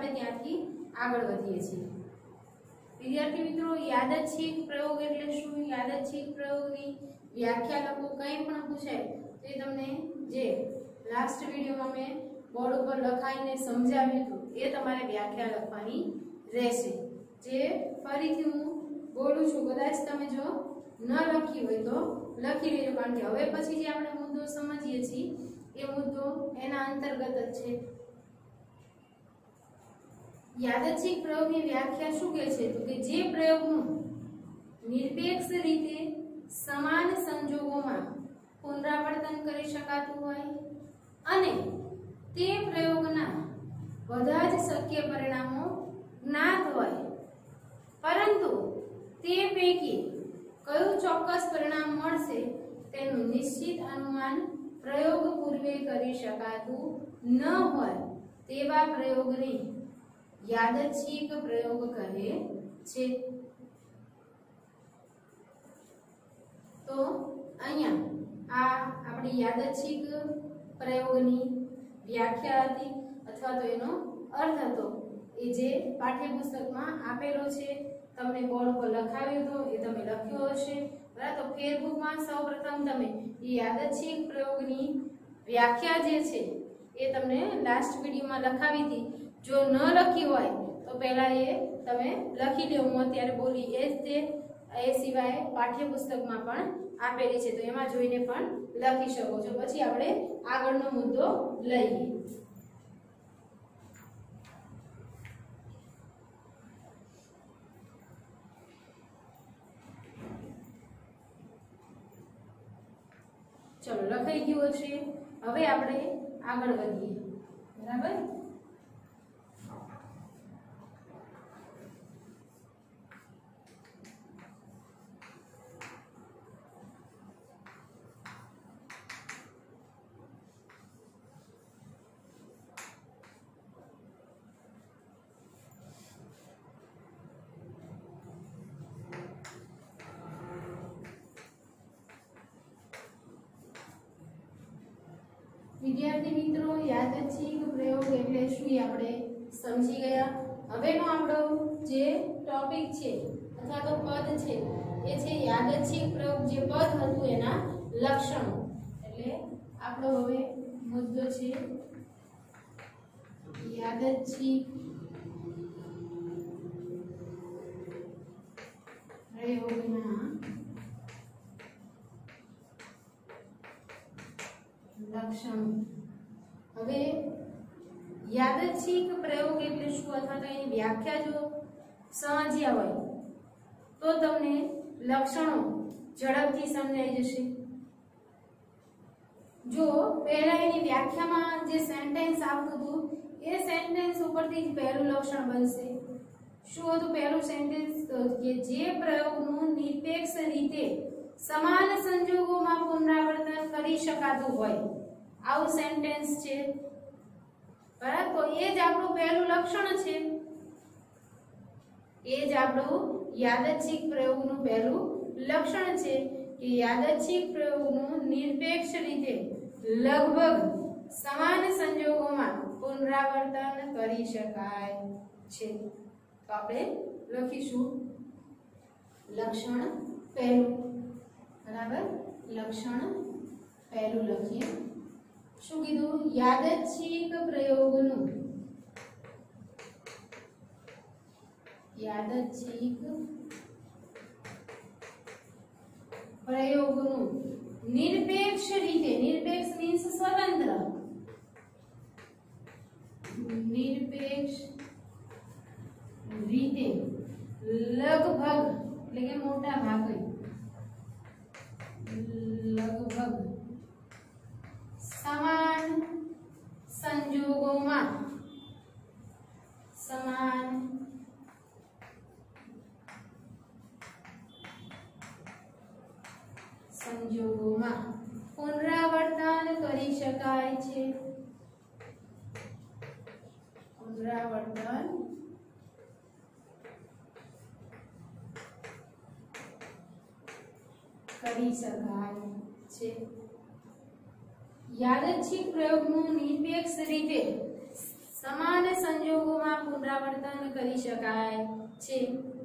આપણે ત્યાંથી આગળ વધીએ છીએ. વિદ્યાર્થી મિત્રો યાદચ્છિક પ્રયોગ એટલે શું? યાદચ્છિક પ્રયોગની? વ્યાખ્યા લખો, કંઈ પણ પૂછાય, તો એ તમને જે લાસ્ટ વિડીયોમાં મેં બોર્ડ ઉપર લખાઈને સમજાવ્યું હતું, એ તમારે વ્યાખ્યા લખવાની રહેશે. જે ફરીથી હું બોલું છું, કદાચ તમે જો ન લખી હોય તો લખી લેજો, કારણ કે હવે પછી જે આપણે મુદ્દો સમજીએ છીએ, એ મુદ્દો એના અંતર્ગત જ છે. યાદચ્છિક પ્રયોગની વ્યાખ્યા શું કહે છે? તો કે જે પ્રયોગનું નિરપેક્ષ રીતે સમાન સંજોગોમાં પુનરાવર્તન કરી શકાતું હોય અને તે પ્રયોગના બધા જ શક્ય પરિણામો જ્ઞાત હોય, પરંતુ તે પૈકી કયું ચોક્કસ પરિણામ મળશે તેનું નિશ્ચિત અનુમાન પ્રયોગ પૂર્વે કરી શકાતું ન હોય તેવા પ્રયોગને યાદચ્છિક પ્રયોગ કહે છે તો અહીંયા આ આપણી યાદચ્છિક પ્રયોગની વ્યાખ્યા હતી અથવા તો એનો અર્થ હતો એ જે પાઠ્યપુસ્તકમાં આપેલો છે, તમને બોર્ડ ઉપર લખાવ્યો હતો, એ તમે લખ્યો હશે. બરાબર, તો ફેરબુકમાં સૌપ્રથમ તમે એ યાદચ્છિક પ્રયોગની વ્યાખ્યા જે છે, એ તમને લાસ્ટ વિડીયોમાં લખાવી હતી. જો ન લખી હોય, તો પહેલાં એ તમે લખી લો હું અત્યારે બોલી એ જ એ સિવાય પાઠ્યપુસ્તકમાં પણ આપેલી છે. તો એમાં જોઈને પણ લખી શકો છો. પછી આપણે આગળનો મુદ્દો લઈએ. ચલો, લખાઈ ગયું છે હવે આપણે આગળ વધીએ. બરાબર? વિદ્યાર્થી મિત્રો યાદચ્છિક પ્રયોગ એટલે શું આપણે સમજી ગયા. હવેનો આપણો જે ટોપિક છે, અથવા તો પદ છે, એ છે યાદચ્છિક પ્રયોગ. જે પદ હતું એના લક્ષણો. એટલે આપણો હવે મુદ્દો છે યાદચ્છિક પ્રયોગના લક્ષણો હવે યાદચ્છિક પ્રયોગ એટલે શું? અથવા તો એની વ્યાખ્યા જો સમજ્યા હોય. તો તમને લક્ષણો ઝડપથી સમજાઈ જશે. જો પહેલા એની વ્યાખ્યામાં જે સેન્ટેન્સ આવતું હતું, એ સેન્ટેન્સ ઉપરથી જ પહેલું લક્ષણ બનશે. શું હતું પહેલું સેન્ટેન્સ કે જે પ્રયોગનું નિરપેક્ષ રીતે સમાન સંજોગોમાં પુનરાવર્તન કરી શકાતું હોય. આવું સેન્ટેન્સ છે. બરાબર? તો એ જ આપણું પહેલું લક્ષણ છે. એ જ આપણું યાદચ્છિક પ્રયોગનું પહેલું લક્ષણ છે કે યાદચ્છિક પ્રયોગનું નિરપેક્ષ રીતે લગભગ સમાન સંજોગોમાં પુનરાવર્તન કરી શકાય છે. તો આપણે લખીશું. લક્ષણ પહેલું. બરાબર? લક્ષણ પહેલું લખીએ. શું કીધું? યાદચ્છિક પ્રયોગનું. યાદચ્છિક પ્રયોગનું. નિરપેક્ષ રીતે. નિરપેક્ષ મીન્સ સ્વતંત્ર. નિરપેક્ષ રીતે. લગભગ. એટલે કે મોટા ભાગે. લગભગ. સમાન સંજોગોમાં સમાન સંજોગોમાં પુનરાવર્તન કરી શકાય છે. પુનરાવર્તન કરી શકાય છે. યાદચ્છિક પ્રયોગનું નિરપેક્ષ રીતે સમાન સંજોગોમાં પુનરાવર્તન કરી શકાય છે.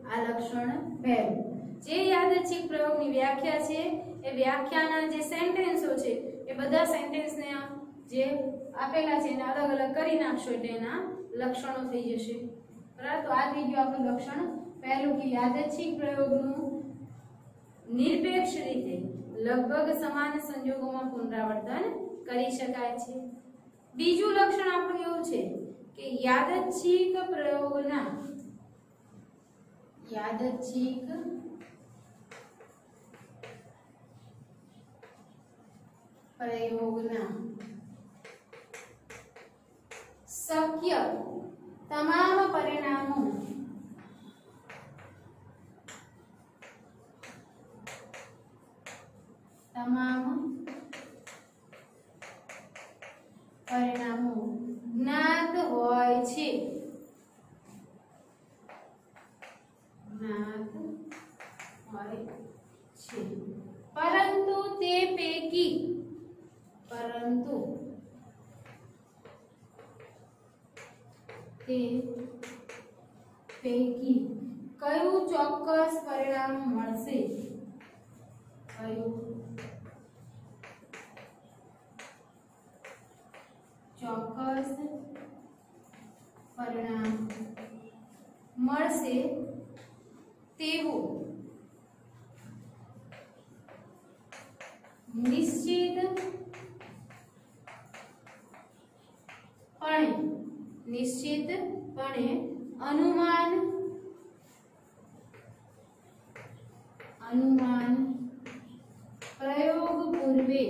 આ લક્ષણ પહેલું જે યાદચ્છિક પ્રયોગની વ્યાખ્યા છે, એ વ્યાખ્યાના જે સેન્ટેન્સો છે, એ બધા સેન્ટેન્સને જે આપેલા છે એને અલગ અલગ કરી નાખશો એટલે એના લક્ષણો થઈ જશે. બરાબર તો આ થઈ ગયું આપણું લક્ષણ પહેલું કે યાદચ્છિક પ્રયોગનું નિરપેક્ષ રીતે લગભગ સમાન સંજોગોમાં પુનરાવર્તન કરી શકાય છે. બીજું લક્ષણ આપણું એવું છે કે યાદચ્છિક પ્રયોગના યાદચ્છિક પ્રયોગના શક્ય તમામ પરિણામો તમામ પરિણામો જ્ઞાત હોય છે. જ્ઞાત હોય છે. પરંતુ તે પૈકી, પરંતુ તે પૈકી કયું ચોક્કસ પરિણામ મળશે? કયું ચોક્કસ પરિણામ મળશે તેવું. નિશ્ચિત પણે નિશ્ચિતપણે અનુમાન અનુમાન પ્રયોગ પૂર્વે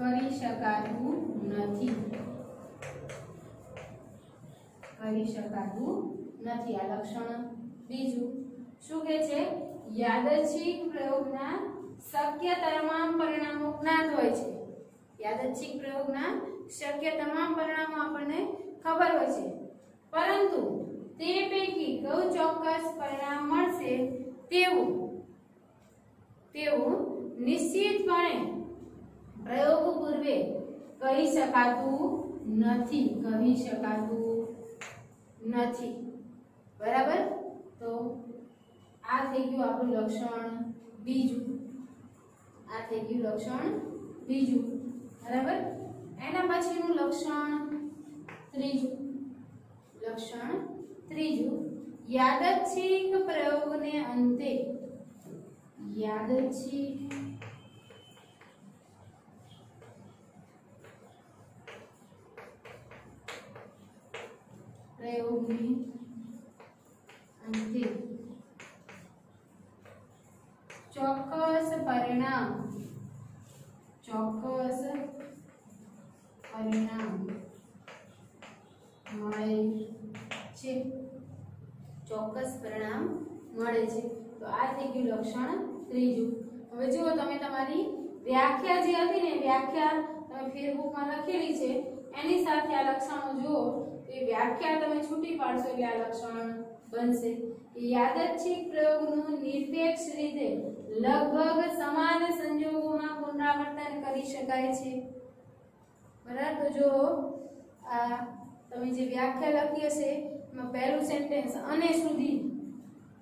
કરી શકાતું નથી. કરી શકાતું નથી. આ લક્ષણ. બીજું, શું કે છે? યાદચ્છિક પ્રયોગના શક્ય તમામ પરિણામો જ્ઞાત હોય છે. યાદચ્છિક પ્રયોગના શક્ય તમામ પરિણામો આપણને ખબર હોય છે. પરંતુ તે પૈકી કયું ચોક્કસ પરિણામ મળશે? તેવું. તેવું નિશ્ચિતપણે પ્રયોગ પૂર્વે કહી શકાતું નથી, કહી શકાતું નથી. બરાબર? તો આ થઈ ગયું આપણું લક્ષણ બીજું. આ થઈ ગયું લક્ષણ બીજું. બરાબર? એના પછીનું લક્ષણ ત્રીજું. લક્ષણ ત્રીજું. યાદચ્છિક પ્રયોગને અંતે યાદચ્છિક પ્રયોગને અંતિમ ચોક્કસ પરિણામ ચોક્કસ પરિણામ મળે છે. ચોક્કસ પરિણામ મળે છે. તો આ થઈ ગયું લક્ષણ ત્રીજું. હવે જુઓ તમે તમારી વ્યાખ્યા જે હતી ને, વ્યાખ્યા તમે ફેસબુકમાં લખેલી છે, એની સાથે આ લક્ષણો જુઓ. એ વ્યાખ્યા તમે છૂટી પાડશો એટલે આ લક્ષણ બનશે. યાદચ્છિક પ્રયોગનું નિરપેક્ષ રીતે લગભગ સમાન સંજોગોમાં પુનરાવર્તન કરી શકાય છે. બરાબર? તો જો આ તમે જે વ્યાખ્યા લખી હશે, એમાં પહેલું સેન્ટેન્સ અને સુધી,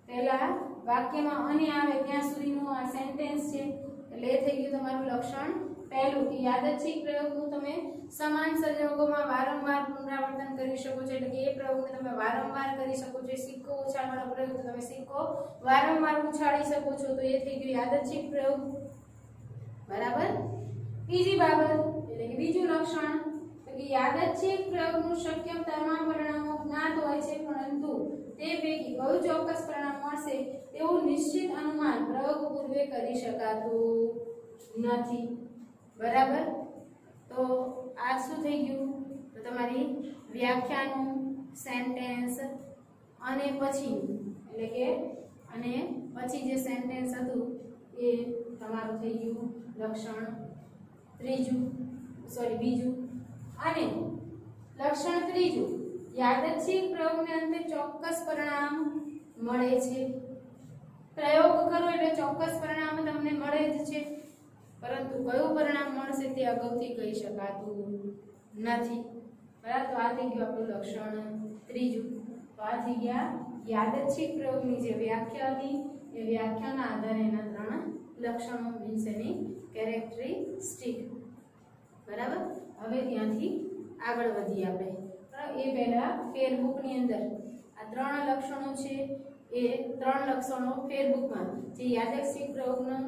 પહેલા વાક્યમાં અને આવે ત્યાં સુધીનું આ સેન્ટેન્સ છે. એટલે એ થઈ ગયું તમારું લક્ષણ પહેલું કે યાદચ્છિક પ્રયોગનું તમે સમાન સંજોગોમાં વારંવાર પુનરાવર્તન કરી શકો છો. એટલે કે એ પ્રયોગને તમે વારંવાર કરી શકો છો. સિક્કો ઉછાળવાનો પ્રયોગ તમે સિક્કો વારંવાર ઉછાળી શકો છો. તો એ થઈ ગયું યાદચ્છિક પ્રયોગ. બરાબર? બીજી બાબત, એટલે કે બીજું લક્ષણ કે યાદચ્છિક પ્રયોગનું શક્ય તમામ પરિણામો જ્ઞાત હોય છે, પરંતુ તે પૈકી કયું ચોક્કસ પરિણામ મળશે તેવું નિશ્ચિત અનુમાન પ્રયોગ પૂર્વે કરી શકાતું નથી. બરાબર? તો આ શું થઈ ગયું? તો તમારી વ્યાખ્યાનું સેન્ટેન્સ અને પછી, એટલે કે અને પછી જે સેન્ટેન્સ હતું એ તમારું થઈ ગયું લક્ષણ ત્રીજું સોરી બીજું. અને લક્ષણ ત્રીજું, યાદચ્છિક પ્રયોગને અંતે ચોક્કસ પરિણામ મળે છે. પ્રયોગ કરો એટલે ચોક્કસ પરિણામ તમને મળે જ છે. પરંતુ કયું પરિણામ મળશે તે અગાઉથી કહી શકાતું નથી. બરાબર તો આ થઈ ગયું આપણું લક્ષણ ત્રીજું. તો આ થઈ ગયા યાદચ્છિક પ્રયોગની જે વ્યાખ્યા હતી, એ વ્યાખ્યાના આધારે એના ત્રણ લક્ષણો મીન્સ એની કેરેક્ટરિસ્ટિક બરાબર? હવે ત્યાંથી આગળ વધીએ આપણે. બરાબર એ પહેલાં ફેરબુકની અંદર આ ત્રણ લક્ષણો છે. એ ત્રણ લક્ષણો ફેરબુકમાં. જે યાદચ્છિક પ્રયોગનો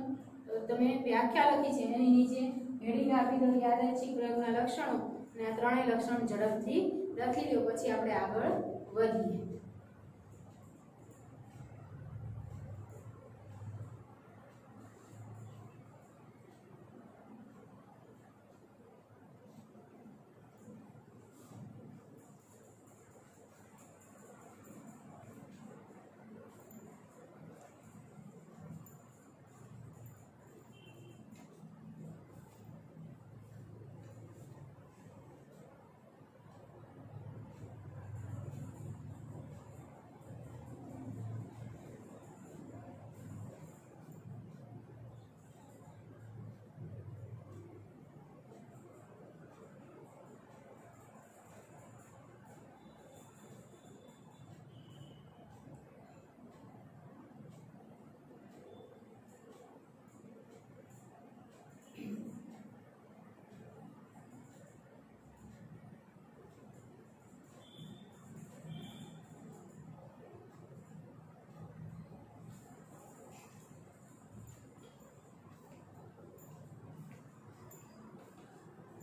તમે વ્યાખ્યા લખી છે, એની નીચે હેડિંગ આપી દો યાદચ્છિક પ્રયોગના લક્ષણો અને આ ત્રણેય લક્ષણ ઝડપથી લખી લો પછી આપણે આગળ વધીએ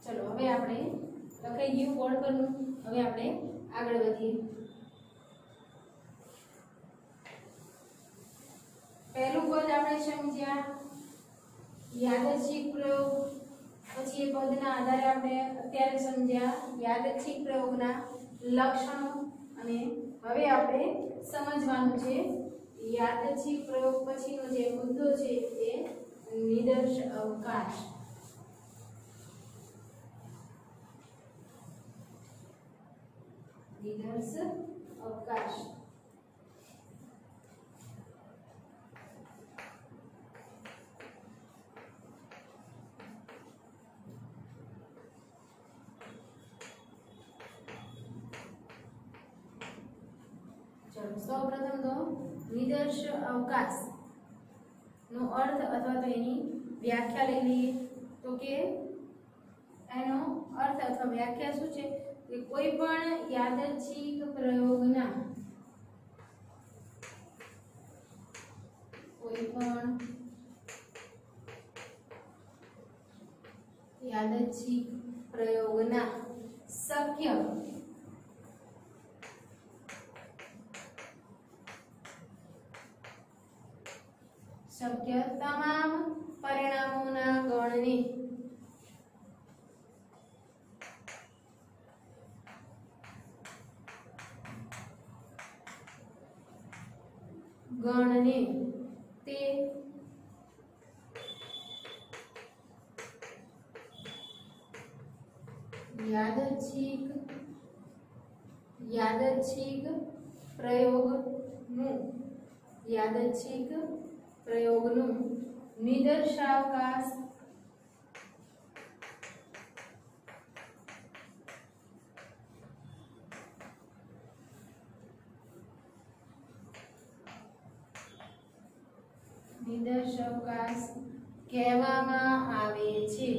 ચલો હવે આપણે લખાઈ ગયું બોર્ડ પરનું. હવે આપણે આગળ વધીએ. પહેલું પદ આપણે સમજ્યા યાદચ્છિક પ્રયોગ, પછી એ પદના આધારે આપણે અત્યારે સમજ્યા યાદચ્છિક પ્રયોગના લક્ષણો અને હવે આપણે સમજવાનું છે. યાદચ્છિક પ્રયોગ પછીનો જે મુદ્દો છે એ નિદર્શ અવકાશ. નિદર્શ અવકાશ. ચલો, સૌપ્રથમ તો નિદર્શ અવકાશ નો અર્થ અથવા તો એની વ્યાખ્યા લઈ લઈએ. તો કે એનો અર્થ અથવા વ્યાખ્યા શું છે? કોઈ પણ યાદચ્છિક પ્રયોગના કોઈ પણ યાદચ્છિક પ્રયોગના શક્ય શક્ય તમામ પરિણામોના ગણને ગણને તે યાદચ્છિક યાદચ્છિક પ્રયોગનું યાદચ્છિક પ્રયોગનું નિદર્શાવકાશ નિદર્શાવકાશ કહેવામાં આવે છે.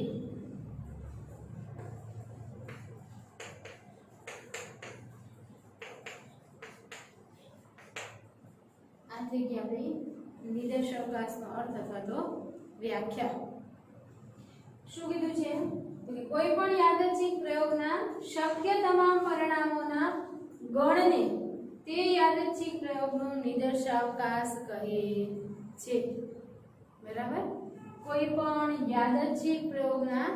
આ થઈ ગઈ આપણી નિદર્શાવકાશનો અર્થ અથવા વ્યાખ્યા. શું કીધું છે? કોઈ પણ યાદચ્છિક પ્રયોગના શક્ય તમામ પરિણામોના ગણને તે યાદચ્છિક પ્રયોગનો નિદર્શાવકાશ કહે છે. બરાબર? કોઈ પણ યાદચ્છિક પ્રયોગના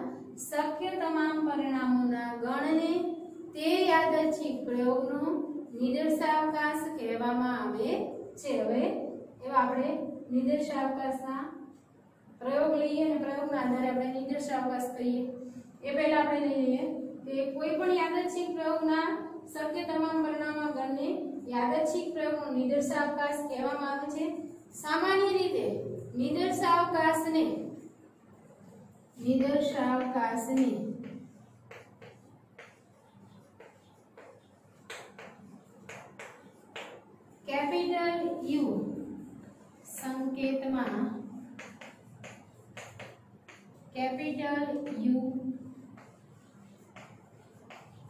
શક્ય તમામ પરિણામોના ગણને તે યાદચ્છિક પ્રયોગનો નિદર્શાવકાશ કહેવામાં આવે છે. હવે એવા આપણે નિદર્શાવકાશના પ્રયોગ લઈએ અને પ્રયોગના આધારે આપણે નિદર્શાવકાશ કરીએ. એ પહેલા આપણે લઈ લઈએ કે કોઈ પણ યાદચ્છિક પ્રયોગના શક્ય તમામ પરિણામો ગણને યાદચ્છિક પ્રયોગનો નિદર્શાવકાશ કહેવામાં આવે છે. સામાન્ય રીતે નિર્દેશાવકાશને નિર્દેશાવકાશને કેપિટલ યુ સંકેતમાં કેપિટલ યુ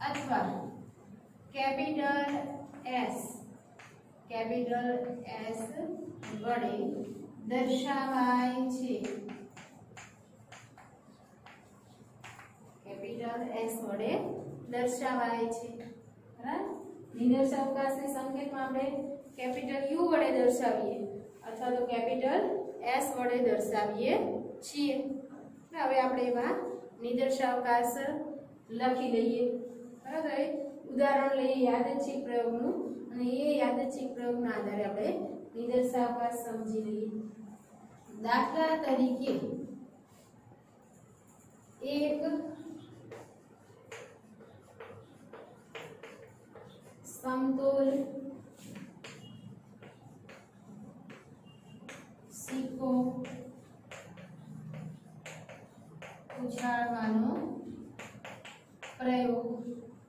અથવા કેપિટલ એસ કેપિટલ એસ વડે દર્શાવાય છે. કેપિટલ એસ વડે દર્શાવાય છે. બરાબર? નિર્દેશાવકાશને સંકેતમાં આપણે કેપિટલ યુ વડે દર્શાવીએ અથવા તો કેપિટલ એસ વડે દર્શાવીએ છીએ. હવે આપણે એમાં નિર્દેશાવકાશ લખી લઈએ. બરાબર? ઉદાહરણ લઈએ યાદચ્છિક પ્રયોગનું. અને એ યાદચ્છિક પ્રયોગના આધારે આપણે નિર્દેશાવકાશ સમજી લઈએ દાખલા તરીકે એક સમતોલ સિક્કો ઉછાળવાનો પ્રયોગ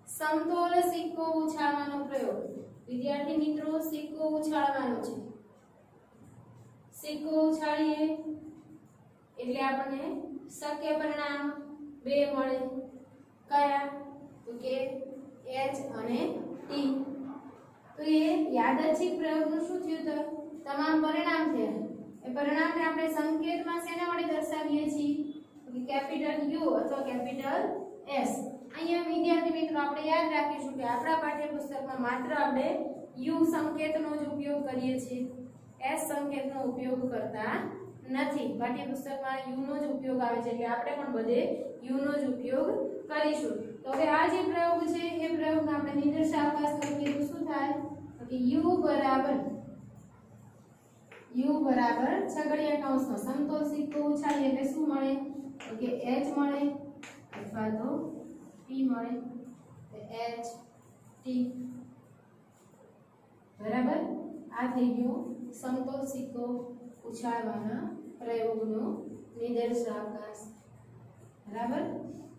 સમતોલ સિક્કો ઉછાળવાનો પ્રયોગ વિદ્યાર્થી મિત્રો સિક્કો ઉછાળવાનો છે સિક્કો ઉછાળીએ. એટલે આપણને શક્ય પરિણામ બે મળે. કયા? તો કે એચ અને ટી તો એ યાદચ્છિક પ્રયોગનું શું થયું તો તમામ પરિણામ થયા એ પરિણામને આપણે સંકેતમાં શેના વડે દર્શાવીએ છીએ? કેપિટલ યુ અથવા કેપિટલ એસ અહીંયા વિદ્યાર્થી મિત્રો આપણે યાદ રાખીશું કે આપણા પાઠ્યપુસ્તકમાં માત્ર આપણે યુ સંકેતનો જ ઉપયોગ કરીએ છીએ. એસ સંકેતનો ઉપયોગ કરતા નથી. પાઠ્યપુસ્તકમાં યુ નો જ ઉપયોગ આવે છે એટલે આપણે પણ બધે યુ નો જ ઉપયોગ કરીશું. તો હવે આ જે પ્રયોગ છે, એ પ્રયોગ આપણે નિર્દેશાવકાશ લખીએ તો શું થાય? કે યુ બરાબર યુ બરાબર છગડીયા કૌંસનો સમતોલ સિક્કો ઉછાળીએ એટલે શું મળે? તો કે એચ મળે અથવા તો ટી મળે. એચ ટી બરાબર? આ થઈ ગયો સિક્કો ઉછાળવાના પ્રયોગનો નિર્દેશાવકાશ બરાબર?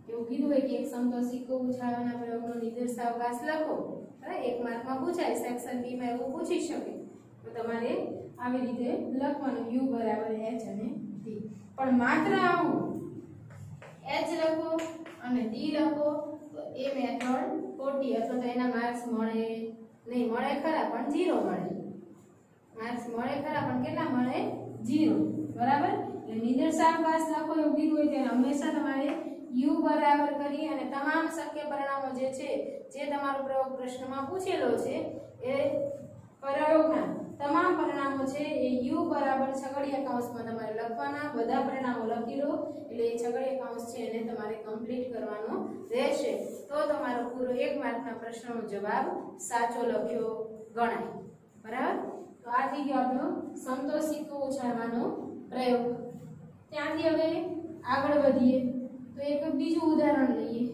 એવું કીધું હોય કે એક સિક્કો ઉછાળવાના પ્રયોગનો નિર્દેશાવકાશ લખો બરાબર? એક માર્કમાં પૂછાય, સેક્શન બીમાં એવું પૂછી શકે. તો તમારે આવી રીતે લખવાનું યુ બરાબર એચ અને ડી પણ માત્ર આવું. એચ લખો અને ડી લખો, તો એ મેથડ ખોટી, અથવા તો એના માર્ક્સ મળે, નહીં મળે ખરા, પણ ઝીરો મળે. માર્ક્સ મળે ખરા, પણ કેટલા મળે? 0 બરાબર? એટલે નિર્દેશાવકાશ લખો એવું કીધું હોય ત્યારે હંમેશા તમારે u બરાબર કરી અને તમામ શક્ય પરિણામો જે છે, જે તમારો પ્રયોગ પ્રશ્નમાં પૂછેલો છે, એ પ્રયોગના તમામ પરિણામો છે, એ u બરાબર છગડીયા કૌંસમાં તમારે લખવાના. બધા પરિણામો લખી લો. એટલે એ છગડીયા કૌંસ છે એને તમારે કમ્પ્લીટ કરવાનો રહેશે. તો તમારો પૂરો એક માર્કના પ્રશ્નનો જવાબ સાચો લખ્યો ગણાય. બરાબર? તો આ થઈ ગયો આપણો સમતોલ સિક્કો ઉછાળવાનો પ્રયોગ. ત્યાંથી હવે આગળ વધીએ. તો એક બીજું ઉદાહરણ લઈએ.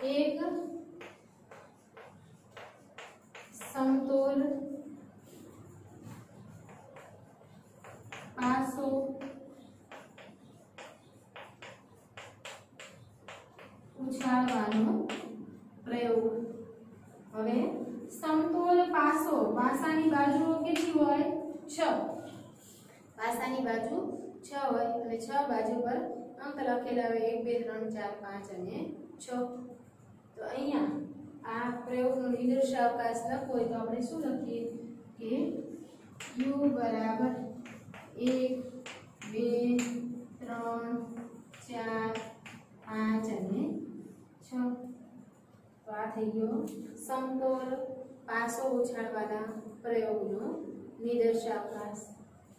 એક સમતોલ પાસો ઉછાળવાનો પ્રયોગ હવે સમતોલ પાસો પાસાની બાજુઓ કેટલી હોય છ પાસાની બાજુ છ હોય અને છ બાજુ પર અંક લખેલા હોય એક, બે, ત્રણ, ચાર, પાંચ અને છ. તો અહીંયા આ પ્રયોગનો નિદર્શાવકાશ લખવો હોય તો આપણે શું લખીએ? કે યુ બરાબર એક, બે, ત્રણ, ચાર, પાંચ અને છ. તો આ થઈ ગયો સમતોલ પાસો ઉછાળવાના પ્રયોગનો નિદર્શાવકાશ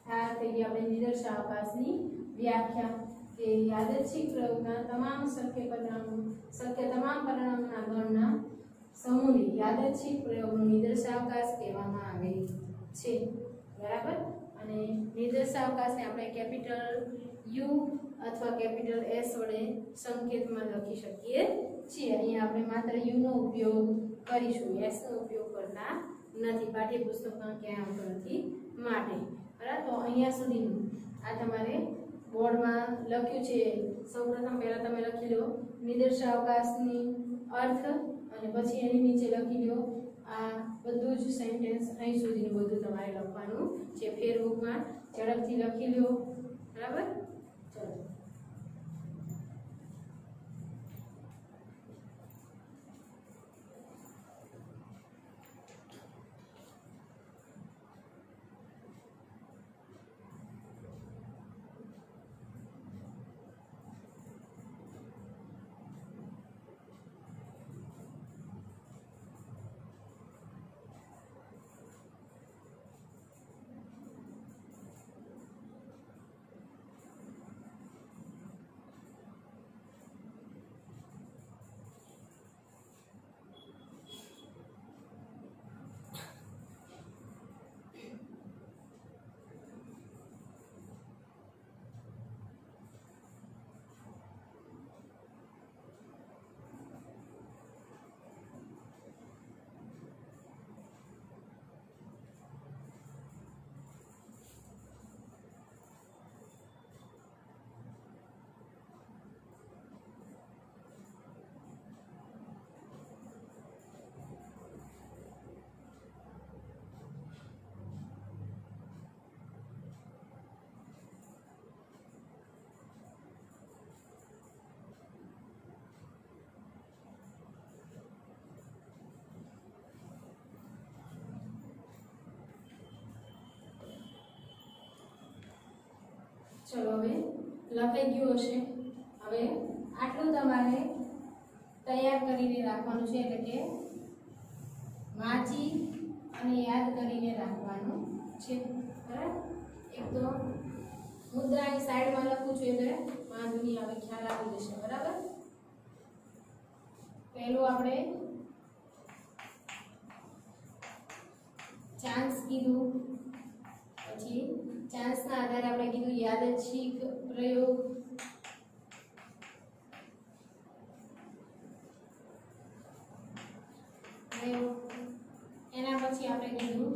આ થઈ ગઈ આપણે નિદર્શાવકાશની વ્યાખ્યા. કે યાદચ્છિક પ્રયોગના તમામ શક્ય પરિણામો, શક્ય તમામ પરિણામોના ગણના સમૂહને યાદચ્છિક પ્રયોગનો નિર્દેશાવકાશ કહેવામાં આવે છે. બરાબર? અને નિર્દેશાવકાશને આપણે કેપિટલ યુ અથવા કેપિટલ એસ વડે સંકેતમાં લખી શકીએ છીએ. અહીંયા આપણે માત્ર યુનો ઉપયોગ કરીશું. એસનો ઉપયોગ કરતા નથી. પાઠ્યપુસ્તકમાં ક્યાંય આવતો નથી. માટે. બરાબર? તો અહીંયા સુધીનું આ તમારે બોર્ડમાં લખ્યું છે, સૌપ્રથમ પહેલા તમે લખી લો નિર્દેશાવકાશની અર્થ, અને પછી એની નીચે લખી લો, આ બધું જ સેન્ટેન્સ અહીં સુધીનું બધું તમારે લખવાનું છે. ફેરબુકમાં ઝડપથી લખી લો. બરાબર? ચલો હવે લખાઈ ગયું હશે. હવે આટલું તમારે તૈયાર કરીને રાખવાનું છે એટલે કે વાંચી અને યાદ કરીને રાખવાનું છે. બરાબર? એક તો મુદ્રાની સાઈડમાં લખું છું એટલે વાંધો નહીં, હવે ખ્યાલ આવી જશે. બરાબર? પહેલું આપણે ચાન્સ કીધું. પછી ચાન્સના આધારે આપણે કીધું યાદચ્છિક પ્રયોગ પ્રયોગ એના પછી આપણે કીધું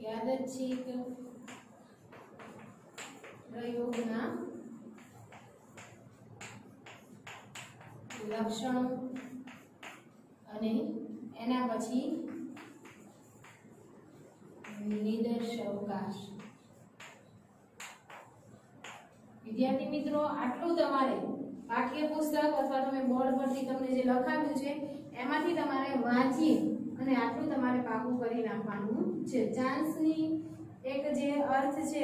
યાદચ્છિક પ્રયોગના લક્ષણો અને એના પછી નિદર્શ અવકાશ વિદ્યાર્થી મિત્રો, આટલું તમારે પાઠ્યપુસ્તક અથવા તમે બોર્ડ પરથી તમને જે લખાવ્યું છે, એમાંથી તમારે વાંચી અને આટલું તમારે પાકું કરી નાખવાનું છે. ચાન્સની એક જે અર્થ છે,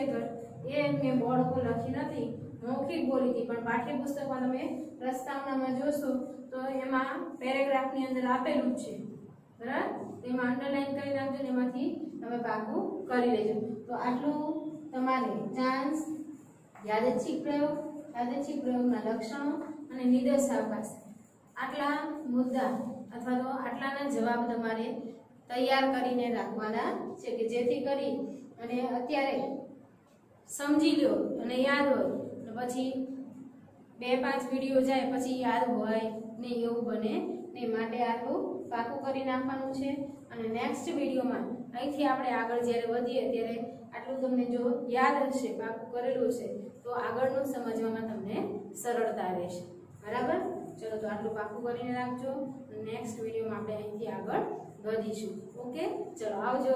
એ મેં બોર્ડ પર લખી નથી, મૌખિક બોલી હતી પણ પાઠ્યપુસ્તકમાં તમે પ્રસ્તાવનામાં જોશો તો એમાં પેરેગ્રાફની અંદર આપેલું જ છે. બરાબર? એમાં અંડરલાઈન કરી નાખજો ને એમાંથી તમે પાકું કરી લેજો. તો આટલું તમારે ચાન્સ યાદચ્છિક પ્રયોગ? યાદચ્છિક પ્રયોગના લક્ષણો અને નિર્દેશાવકાશ આટલા મુદ્દા અથવા તો આટલાના જવાબ તમારે તૈયાર કરીને રાખવાના છે કે જેથી કરી અને અત્યારે સમજી લો અને યાદ હોય પછી બે પાંચ વીડિયો જાય પછી યાદ હોય ને એવું બને ને માટે આટલું પાકું કરી નાખવાનું છે. અને નેક્સ્ટ વિડીયોમાં અહીંથી આપણે આગળ જ્યારે વધીએ ત્યારે આટલું તમને જો યાદ હશે પાકું કરેલું હશે તો આગળનું સમજવામાં તમને સરળતા રહેશે. બરાબર? ચલો તો આટલું પાકું કરીને રાખજો. નેક્સ્ટ વિડીયોમાં આપણે અહીંથી આગળ વધીશું. ઓકે ચલો આવજો.